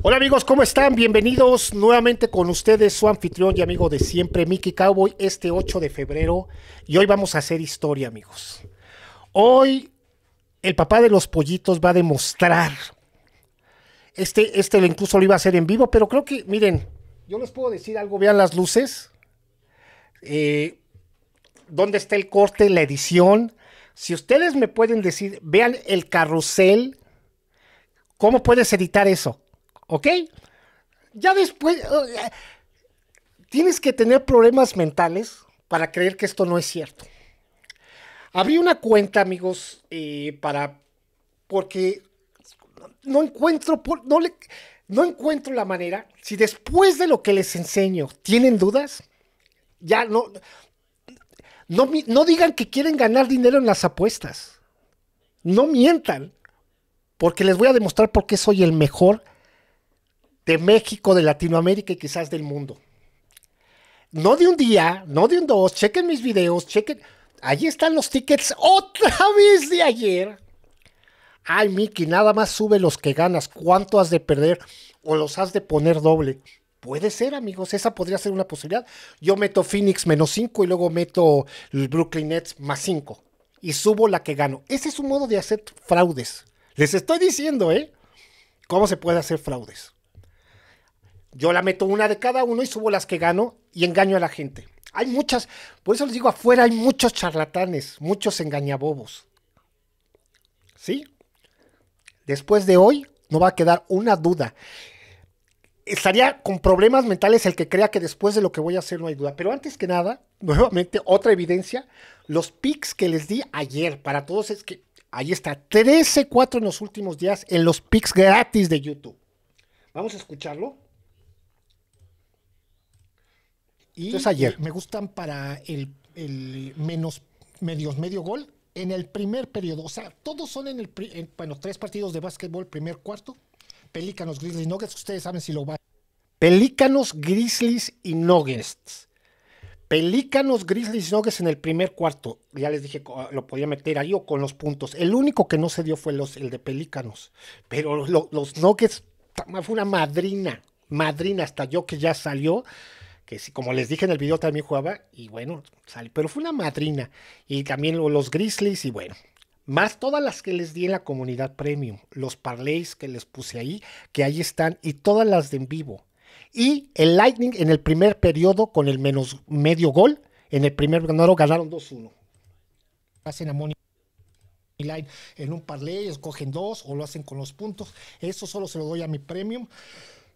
Hola amigos, ¿cómo están? Bienvenidos nuevamente con ustedes, su anfitrión y amigo de siempre, Mickey Cowboy, este 8 de febrero. Y hoy vamos a hacer historia, amigos. Hoy el papá de los pollitos va a demostrar. Este, este incluso lo iba a hacer en vivo, pero creo que, miren, yo les puedo decir algo, vean las luces. Eh, ¿Dónde está el corte, la edición? Si ustedes me pueden decir, vean el carrusel, ¿cómo puedes editar eso? ¿Ok? Ya después, eh, tienes que tener problemas mentales para creer que esto no es cierto. Abrí una cuenta, amigos, eh, para, porque no encuentro, no, no encuentro la manera. Si después de lo que les enseño tienen dudas, ya no, no, no digan que quieren ganar dinero en las apuestas. No mientan, porque les voy a demostrar por qué soy el mejor de México, de Latinoamérica y quizás del mundo. No de un día, no de un dos, chequen mis videos, chequen. Allí están los tickets otra vez de ayer. Ay, Miki, nada más sube los que ganas. ¿Cuánto has de perder? O los has de poner doble. Puede ser, amigos, esa podría ser una posibilidad. Yo meto Phoenix menos 5 y luego meto el Brooklyn Nets más 5. Y subo la que gano. Ese es un modo de hacer fraudes. Les estoy diciendo, ¿eh? ¿Cómo se puede hacer fraudes? Yo la meto una de cada uno y subo las que gano y engaño a la gente. Hay muchas, por eso les digo, afuera hay muchos charlatanes, muchos engañabobos. ¿Sí? Después de hoy no va a quedar una duda. Estaría con problemas mentales el que crea que después de lo que voy a hacer no hay duda. Pero antes que nada, nuevamente, otra evidencia, los pics que les di ayer para todos es que ahí está, 13-4 en los últimos días en los pics gratis de YouTube. Vamos a escucharlo. Y ayer. me gustan para el, menos medios, medio gol en el primer periodo. O sea, todos son en el, bueno, tres partidos de básquetbol, primer cuarto. Pelícanos, Grizzlies, Nuggets, ustedes saben si lo va. Pelícanos, Grizzlies y Nuggets. Pelícanos, Grizzlies y Nuggets en el primer cuarto. Ya les dije, lo podía meter ahí o con los puntos. El único que no se dio fue los, el de Pelícanos. Pero los Nuggets fue una madrina. Madrina, hasta yo que ya salió que como les dije en el video también jugaba y bueno, sale, pero fue una madrina y también los Grizzlies y bueno, más todas las que les di en la comunidad premium, los parlays que les puse ahí, que ahí están y todas las de en vivo. Y el Lightning en el primer periodo con el menos medio gol, en el primer ganador ganaron 2-1. Hacen a Money Line en un parlay, escogen dos o lo hacen con los puntos. Eso solo se lo doy a mi premium.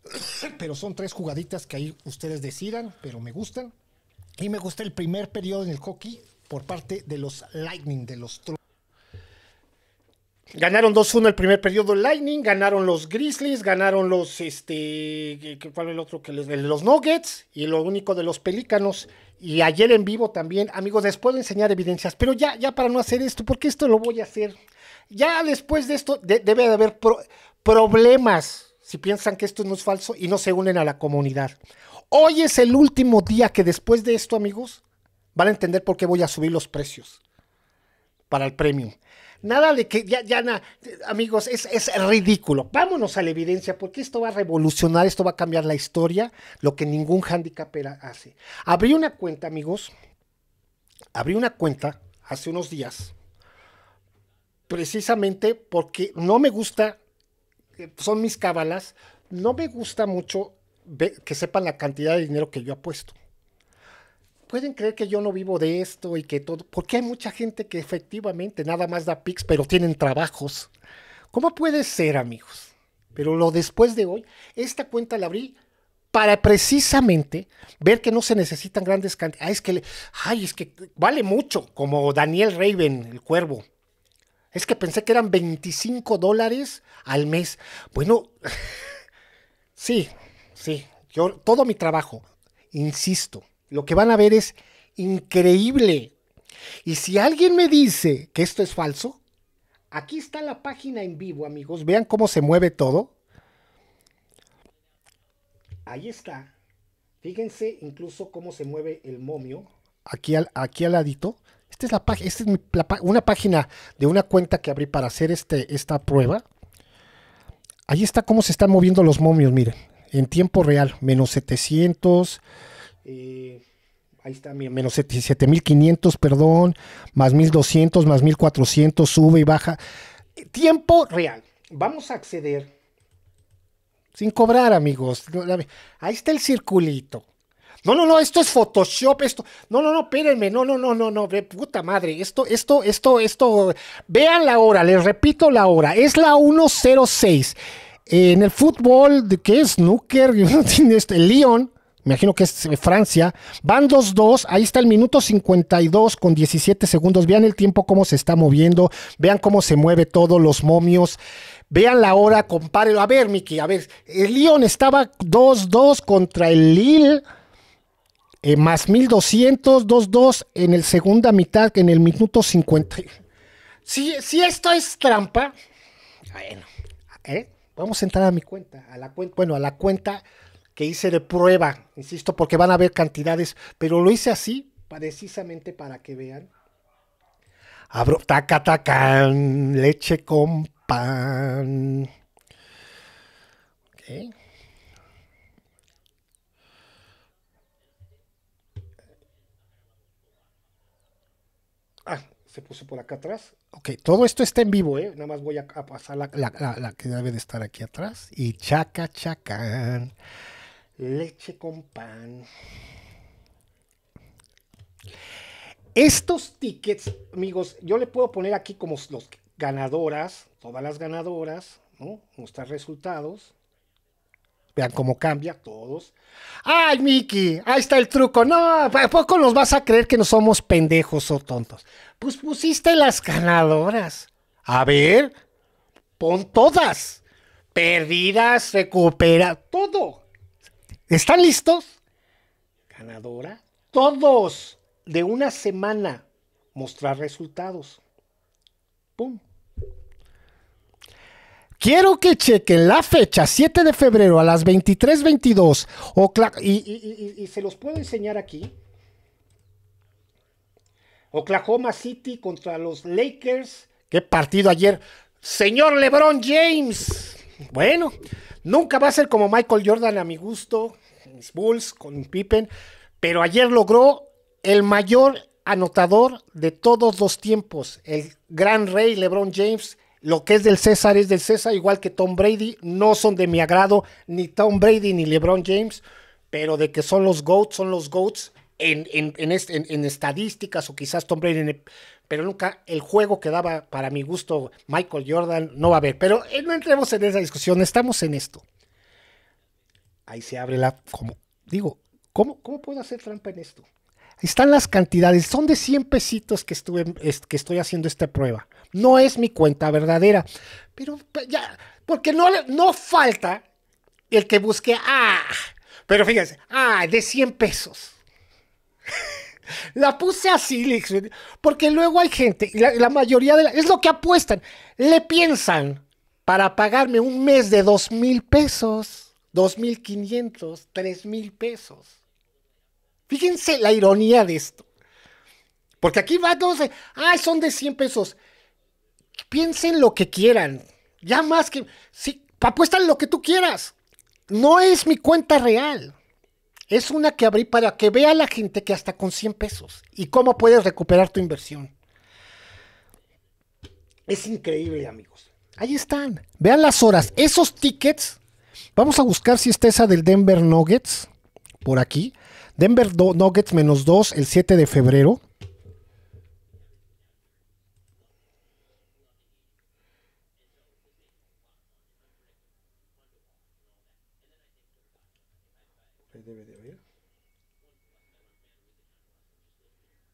pero son tres jugaditas que ahí ustedes decidan, pero me gustan. Y me gusta el primer periodo en el hockey por parte de los Lightning, de los Ganaron 2-1 el primer periodo Lightning, ganaron los Grizzlies, ganaron los, este, ¿cuál el otro? que los, Nuggets y lo único de los Pelícanos. Y ayer en vivo también, amigos, después de enseñar evidencias, pero ya, ya para no hacer esto, porque esto lo voy a hacer. Ya después de esto debe de haber problemas si piensan que esto no es falso y no se unen a la comunidad. Hoy es el último día que después de esto, amigos, van a entender por qué voy a subir los precios para el premium. Nada de que ya, ya, amigos, es, es ridículo. Vámonos a la evidencia, porque esto va a revolucionar, esto va a cambiar la historia, lo que ningún handicapera hace. Abrí una cuenta, amigos, abrí una cuenta hace unos días, precisamente porque no me gusta son mis cábalas, no me gusta mucho que sepan la cantidad de dinero que yo apuesto. Pueden creer que yo no vivo de esto y que todo, porque hay mucha gente que efectivamente nada más da pics, pero tienen trabajos. ¿Cómo puede ser, amigos? Pero lo después de hoy, esta cuenta la abrí para precisamente ver que no se necesitan grandes cantidades. Ah, que, ay, es que vale mucho, como Daniel Raven, el cuervo. Es que pensé que eran 25 dólares al mes. Bueno, sí, sí. Yo, todo mi trabajo, insisto, lo que van a ver es increíble. Y si alguien me dice que esto es falso, aquí está la página en vivo, amigos. Vean cómo se mueve todo. Ahí está. Fíjense incluso cómo se mueve el momio. Aquí al, aquí al ladito. Esta es, la, esta es una página de una cuenta que abrí para hacer este, esta prueba. Ahí está cómo se están moviendo los momios, miren. En tiempo real, menos 700. Eh, ahí está, menos 7500, perdón. Más 1200, más 1400, sube y baja. Tiempo real. Vamos a acceder. Sin cobrar, amigos. Ahí está el circulito. No, no, no, esto es Photoshop, esto. No, no, no, espérenme, no, no, no, no, no, puta madre. Esto, esto, esto, esto. Vean la hora, les repito la hora. Es la 106. En el fútbol, ¿qué es? Snooker, este, Lyon, imagino que es Francia. Van 2-2, ahí está el minuto 52 con 17 segundos. Vean el tiempo, cómo se está moviendo. Vean cómo se mueve todo, los momios. Vean la hora, compárenlo. A ver, Miki, a ver. El Lyon estaba 2-2 contra el Lille eh, más 1200, 2-2 en el segunda mitad, en el minuto 50. Si, esto es trampa, bueno, ¿eh? vamos a entrar a mi cuenta, a la cuenta, bueno, a la cuenta que hice de prueba, insisto, porque van a haber cantidades, pero lo hice así, precisamente para que vean. Abro, taca, taca, leche con pan. Okay. Se puso por acá atrás. Ok, todo esto está en vivo, ¿eh? Nada más voy a, pasar la, que debe de estar aquí atrás. Y chaca, chacan. Leche con pan. Estos tickets, amigos, yo le puedo poner aquí como los ganadoras, todas las ganadoras, ¿no? Mostrar resultados. Vean cómo cambia todos. ¡Ay, Miki! Ahí está el truco. No, ¿a poco nos vas a creer que no somos pendejos o tontos? Pues pusiste las ganadoras. A ver, pon todas. Perdidas, recupera, todo. ¿Están listos? Ganadora. Todos de una semana mostrar resultados. ¡Pum! Quiero que chequen la fecha, 7 de febrero a las 23.22. Y, y, se los puedo enseñar aquí. Oklahoma City contra los Lakers. ¿Qué partido ayer? Señor LeBron James. Bueno, nunca va a ser como Michael Jordan a mi gusto. Mis Bulls con Pippen. Pero ayer logró el mayor anotador de todos los tiempos. El gran rey LeBron James lo que es del César es del César, igual que Tom Brady. No son de mi agrado ni Tom Brady ni LeBron James, pero de que son los GOATs, son los GOATs en, en, estadísticas o quizás Tom Brady, pero nunca el juego que daba para mi gusto Michael Jordan no va a haber. Pero eh, no entremos en esa discusión, estamos en esto. Ahí se abre la, como digo, ¿cómo, cómo puedo hacer trampa en esto? Están las cantidades, son de 100 pesitos que, estuve, que estoy haciendo esta prueba. No es mi cuenta verdadera, pero ya, porque no, no falta el que busque, ah, pero fíjense, ah, de 100 pesos. La puse así, porque luego hay gente, la, la mayoría de la, es lo que apuestan, le piensan para pagarme un mes de dos mil pesos, dos mil quinientos, tres mil pesos. Fíjense la ironía de esto. Porque aquí va todos, ah, son de 100 pesos. Piensen lo que quieran. Ya más que, sí, apuestan lo que tú quieras. No es mi cuenta real. Es una que abrí para que vea la gente que hasta con 100 pesos. Y cómo puedes recuperar tu inversión. Es increíble, amigos. Ahí están. Vean las horas. Esos tickets. Vamos a buscar si está esa del Denver Nuggets. Por aquí. Denver Nuggets menos 2 el 7 de febrero.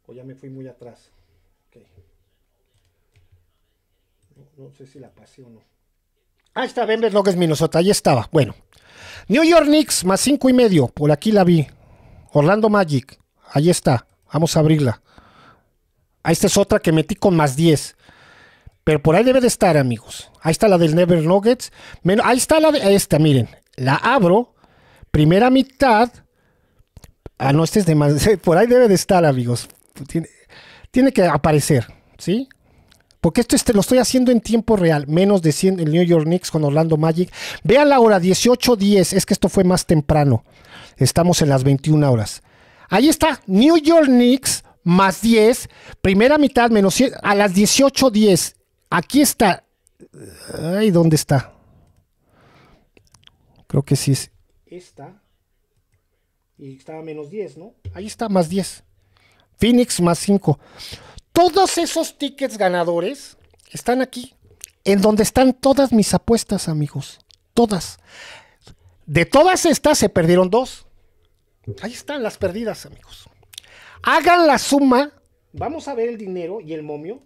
O ya me fui muy atrás. Okay. No, sé si la pasé o no. Ah, está Denver Nuggets Minnesota. Ahí estaba. Bueno. New York Knicks más 5 y medio. Por aquí la vi. Orlando Magic, ahí está, vamos a abrirla. Ahí esta es otra que metí con más 10. Pero por ahí debe de estar, amigos. Ahí está la del Never Nuggets. Ahí está la de esta, miren. La abro. Primera mitad. Ah, no, este es de más. Por ahí debe de estar, amigos. Tiene, tiene que aparecer, ¿sí? Porque esto este, lo estoy haciendo en tiempo real, menos de 100 el New York Knicks con Orlando Magic. Vean la hora 18:10, es que esto fue más temprano. Estamos en las 21 horas. Ahí está, New York Knicks más 10, primera mitad menos 100, a las 18:10. Aquí está. Ay, ¿dónde está? Creo que sí es esta. Y estaba menos 10, ¿no? Ahí está, más 10. Phoenix más 5. Todos esos tickets ganadores están aquí, en donde están todas mis apuestas, amigos. Todas. De todas estas se perdieron dos. Ahí están las perdidas, amigos. Hagan la suma. Vamos a ver el dinero y el momio.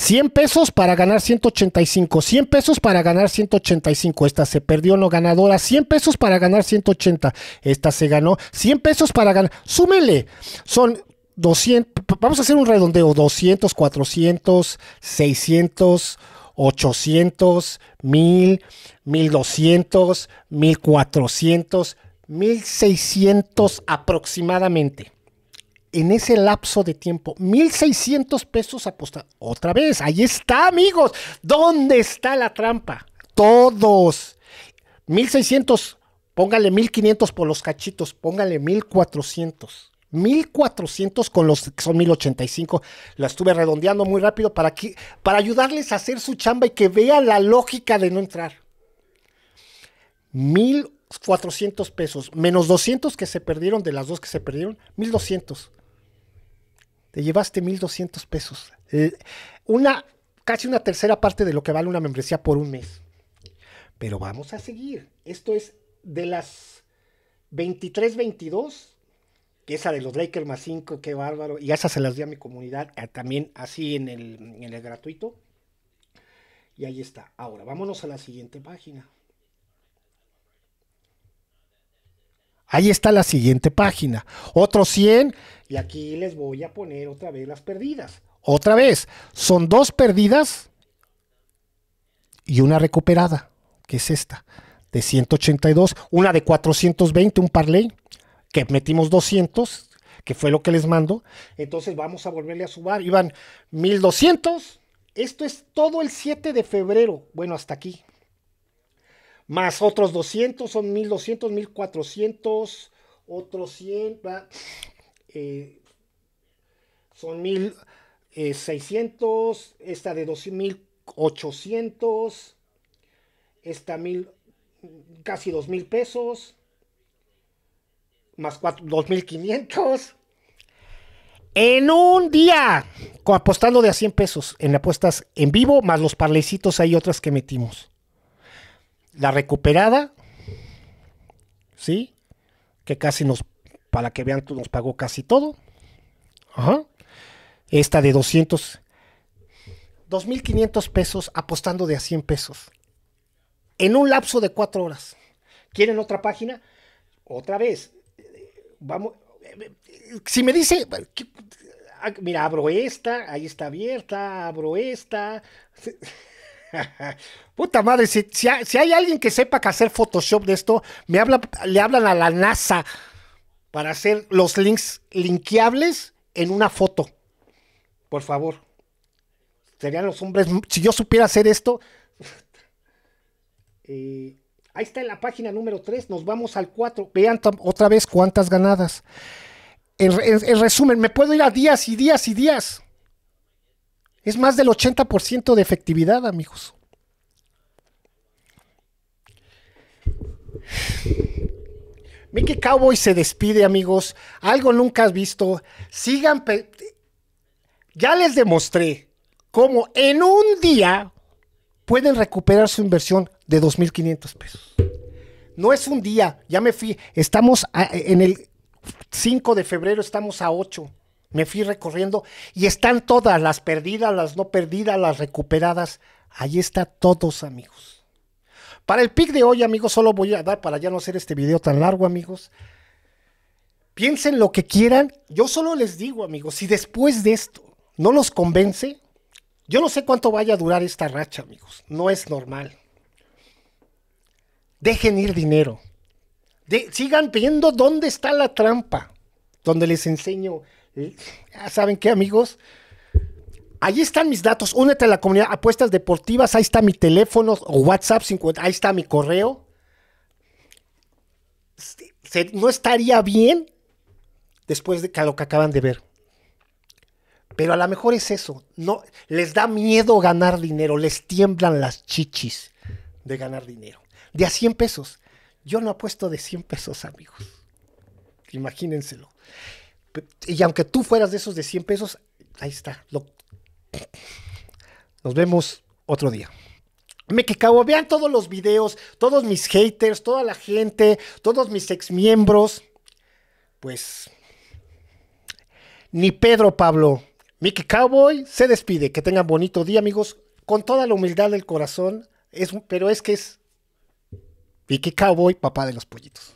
100 pesos para ganar 185, 100 pesos para ganar 185, esta se perdió no ganadora, 100 pesos para ganar 180, esta se ganó, 100 pesos para ganar, súmele, son 200, vamos a hacer un redondeo, 200, 400, 600, 800, 1000, 1200, 1400, 1600 aproximadamente en ese lapso de tiempo, 1.600 pesos apostados. Otra vez, ahí está, amigos. ¿Dónde está la trampa? Todos. 1.600, póngale 1.500 por los cachitos, póngale 1.400. 1400 con los que son 1085. La estuve redondeando muy rápido para, que, para ayudarles a hacer su chamba y que vean la lógica de no entrar. 1400 pesos menos 200 que se perdieron de las dos que se perdieron, 1200 te llevaste 1.200 pesos. Eh, una, casi una tercera parte de lo que vale una membresía por un mes. Pero vamos a seguir. Esto es de las 23-22, que esa de los Lakers más 5, qué bárbaro. Y esas se las di a mi comunidad, eh, también así en el, en el gratuito. Y ahí está. Ahora, vámonos a la siguiente página. Ahí está la siguiente página. Otros 100. Y aquí les voy a poner otra vez las perdidas. Otra vez. Son dos perdidas y una recuperada, que es esta, de 182. Una de 420, un parlay, que metimos 200, que fue lo que les mando. Entonces vamos a volverle a sumar. Iban 1200. Esto es todo el 7 de febrero. Bueno, hasta aquí más otros 200, son 1200, 1400, otros 100, eh, son 1600, eh, esta de 2800, esta mil, casi 2000 pesos, más 4, 2500. En un día, apostando de a 100 pesos en apuestas en vivo, más los parlecitos, hay otras que metimos. La recuperada, ¿sí? Que casi nos, para que vean, nos pagó casi todo. Ajá. Esta de 200, 2.500 pesos apostando de a 100 pesos. En un lapso de cuatro horas. ¿Quieren otra página? Otra vez. Vamos. Si me dice, mira, abro esta, ahí está abierta, abro esta. Puta madre, si, hay, alguien que sepa que hacer Photoshop de esto, me habla, le hablan a la NASA para hacer los links linkeables en una foto. Por favor. Serían los hombres. Si yo supiera hacer esto. Eh, ahí está en la página número 3. Nos vamos al 4. Vean otra vez cuántas ganadas. en resumen, me puedo ir a días y días y días. Es más del 80% de efectividad, amigos. Mickey Cowboy se despide, amigos. Algo nunca has visto. Sigan. Ya les demostré cómo en un día pueden recuperar su inversión de 2.500 pesos. No es un día, ya me fui. Estamos en el 5 de febrero, estamos a 8. Me fui recorriendo y están todas, las perdidas, las no perdidas, las recuperadas. Ahí está todos, amigos. Para el pic de hoy, amigos, solo voy a dar para ya no hacer este video tan largo, amigos. Piensen lo que quieran. Yo solo les digo, amigos, si después de esto no los convence, yo no sé cuánto vaya a durar esta racha, amigos. No es normal. Dejen ir dinero. sigan viendo dónde está la trampa. Donde les enseño saben qué, amigos. Ahí están mis datos. Únete a la comunidad Apuestas Deportivas. Ahí está mi teléfono o WhatsApp 50. Ahí está mi correo. no estaría bien después de lo que acaban de ver. Pero a lo mejor es eso. No, les da miedo ganar dinero. Les tiemblan las chichis de ganar dinero. De a 100 pesos. Yo no apuesto de 100 pesos, amigos. Imagínenselo. Y aunque tú fueras de esos de 100 pesos, ahí está. Nos vemos otro día. Me que cabo, vean todos los videos, todos mis haters, toda la gente, todos mis exmiembros. Pues ni Pedro Pablo. Mickey Cowboy se despide. Que tengan bonito día, amigos. Con toda la humildad del corazón. Es, pero es que es Mickey Cowboy, papá de los pollitos.